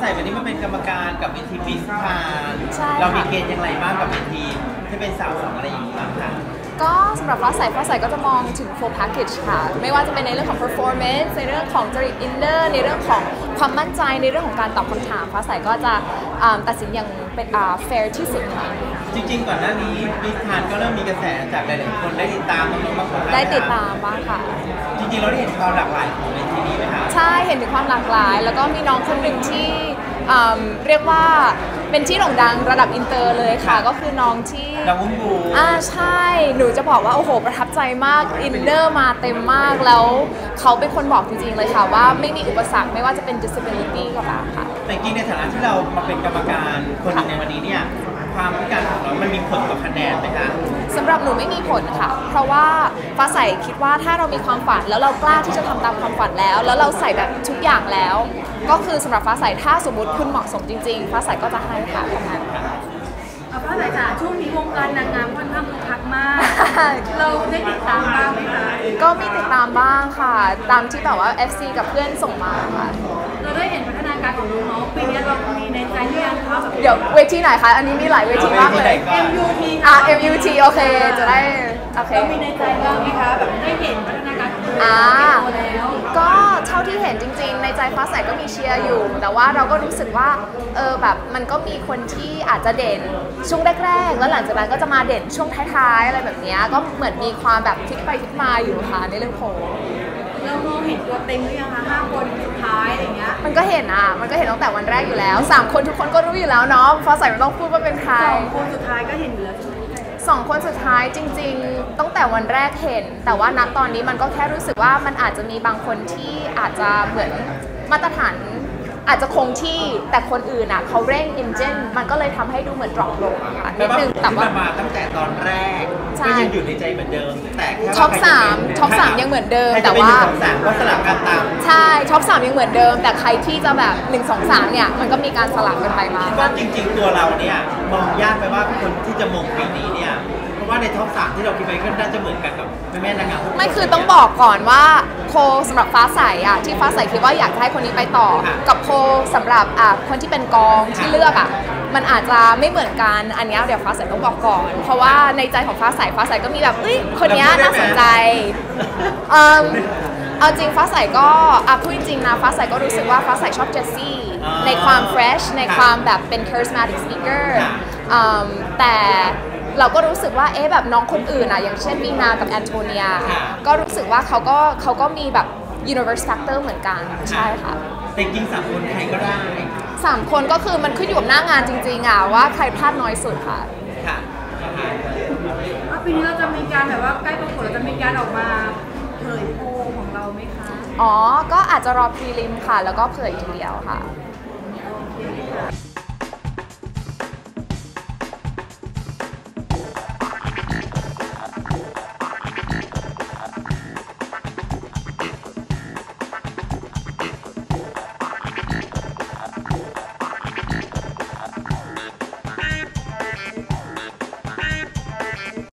ใสวันนี้มาเป็นกรรมการกับเวทีมิสทานใช่ค่ะ เรามีเกณฑ์อย่างไรบ้างกับเวทีที่เป็นสาวสองอะไรอย่างนี้บ้างคะก็สำหรับฟ้าใสฟ้าใสก็จะมองถึง full package ค่ะ ไม่ว่าจะเป็นในเรื่องของ performance ในเรื่องของจริต inner ในเรื่องของความมั่นใจในเรื่องของการตอบคำถามฟ้าใสก็จะอ่าตัดสินอย่างเป็นอ่า fair ที่สุดค่ะ จริง ๆ ก่อนหน้านี้มิสทานก็เริ่มมีกระแสจากหลายๆคนได้ติดตามน้องๆบางคนแล้วได้ติดตามบ้างค่ะจ ริงๆเราได้เห็นความหลากหลายของเวทีนี้ไหมคะใช่เห็นถึงความหลากหลาย แล้วก็มีน้องคนหนึ่งที่อืมเรียกว่าเป็นที่โด่งดังระดับอินเตอร์เลยค่ะ ก็คือน้องที่ดาววุ้นบูอ่าใช่หนูจะบอกว่า โอ้โห ประทับใจมาก inner มาเต็มมากแล้วเขาเป็นคนบอกจริงๆเลยค่ะ ว่าไม่มีอุปสรรคไม่ว่าจะเป็น disability ก็ตามค่ะ แต่จริงๆในฐานะที่เรามาเป็นกรรมการคนหนึ่งในวันนี้เนี่ย ความพิการของเรา มันมีผลต่อคะแนนไหมคะสำหรับหนูไม่มีผลค่ะ เพราะว่าฟ้าใสคิดว่าถ้าเรามีความฝันแล้วเรากล้าที่จะทำตามความฝันแล้ว แล้วเราใส่แบบทุกอย่างแล้ว ก็คือสำหรับฟ้าใสถ้าสมมติคุณเหมาะสมจริงๆฟ้าใสก็จะให้ค่ะประมาณนั้นเอาป้าสายจ๋าช่วงนี้วงการนางงามค่อนข้างคึกคักมาก เราได้ติดตามบ้างไหมคะก็มีติดตามบ้างค่ะ ตามที่แบบว่า FC กับเพื่อนส่งมาค่ะเราได้เห็น พัฒนาการของน้องๆปีนี้เรามีในใจหรือยังคะแบบเดี๋ยวเวทีไหนคะ อันนี้มีหลายเวทีมากเลย เอาเวทีไหนก่อน MUT อะ MUT โอเค จะได้ โอเค เรามีในใจบ้างไหมคะแบบได้เห็นพัฒนาการของตัวเองอ่าเป็นตัวแล้ว ก็เท่าที่เห็นจริงๆ ในใจฟ้าใสก็มีเชียร์อยู่ แต่ว่าเราก็รู้สึกว่า เออแบบมันก็มีคนที่อาจจะเด่นช่วงแรกๆ แล้วหลังจากนั้นก็จะมาเด่นช่วงท้ายๆ อะไรแบบเนี้ยก็เหมือนมีความแบบพลิกไปพลิกมาอยู่ค่ะในเรื่องโพลเรามองเห็นตัวเต็งหรือยังคะห้าคนสุดท้ายอะไรเงี้ยมันก็เห็นอะ มันก็เห็นตั้งแต่วันแรกอยู่แล้วสามคนทุกคนก็รู้อยู่แล้วเนาะฟ้าใสไม่ต้องพูดว่าเป็นใคร สองคนสุดท้ายก็เห็นอยู่แล้วใช่ไหมสองคนสุดท้ายจริงๆ ตั้งแต่วันแรกเห็น แต่ว่าณตอนนี้มันก็แค่รู้สึกว่ามันอาจจะมีบางคนที่อาจจะเหมือนมาตรฐานอาจจะคงที่แต่คนอื่นอะเขาเร่งอินเจนมันก็เลยทำให้ดูเหมือนดรอปลงอะค่ะนิแปลดว่านึงที่แต่ว่า มาตั้งแต่ตอนแรก ใช่ ก็ยังอยู่ในใจเหมือนเดิม แต่แค่ว่ท็อปใครจะสามเป็นท็อปสามยังเหมือนเดิม ใครแต่จะเป็นว่าหนึ่งสองสามก็สลับกันตามใช่ท็อปสามยังเหมือนเดิม แต่ใครที่จะแบบ1 2 3เนี่ยมันก็มีการสลับกันไปมาคิดว่าจริง ๆ ตัวเราเนี่ยมองยากไปว่าคนที่จะมงปีนี้เนี่ยเพราะ ว่าในท็อปสามที่เราคิดไปก็น่าจะเหมือนกันกับแม่แม่ๆนางงามทุกนไม่คือต้องบอกก่อนว่าโพลสำหรับฟ้าใสอะที่ฟ้าใสคิดว่าอยากจะให้คนนี้ไปต่อค่ะกับโพลสำหรับอะคนที่เป็นกองที่เลือกอะมันอาจจะไม่เหมือนกันอันเนี้ยเดี๋ยวฟ้าใสต้องบอกก่อน เพราะว่าในใจของฟ้าใสฟ้าใสก็มีแบบเอ้ยคนเนี้ยน่าสนใจเอิ่มเอาจริงฟ้าใสก็อะพูดจริงๆนะฟ้าใสก็รู้สึกว่าฟ้าใสชอบเจสซี่อ่าในความ fresh ในค่ะความแบบเป็น charismatic speaker ค่ะอืมแต่ เราก็รู้สึกว่าเอ๊ะแบบน้องคนอื่นอะอย่างเช่นมีนากับแอนโทเนียค่ะก็รู้สึกว่าเขาก็เขาก็มีแบบ universe factor เหมือนกันใช่ค่ะแต่จริงๆสามคนใครก็ได้สามคนก็คือมันขึ้นอยู่กับหน้างานจริงๆอะว่าใครพลาดน้อยสุดค่ะค่ะว่าปีนี้เราจะมีการแบบว่าใกล้ประกวดเราจะมีการออกมาเผยโพลของเราไหมคะ อ๋อ ก็อาจจะรอพรีลิมค่ะ แล้วก็เผยทีเดียวค่ะอ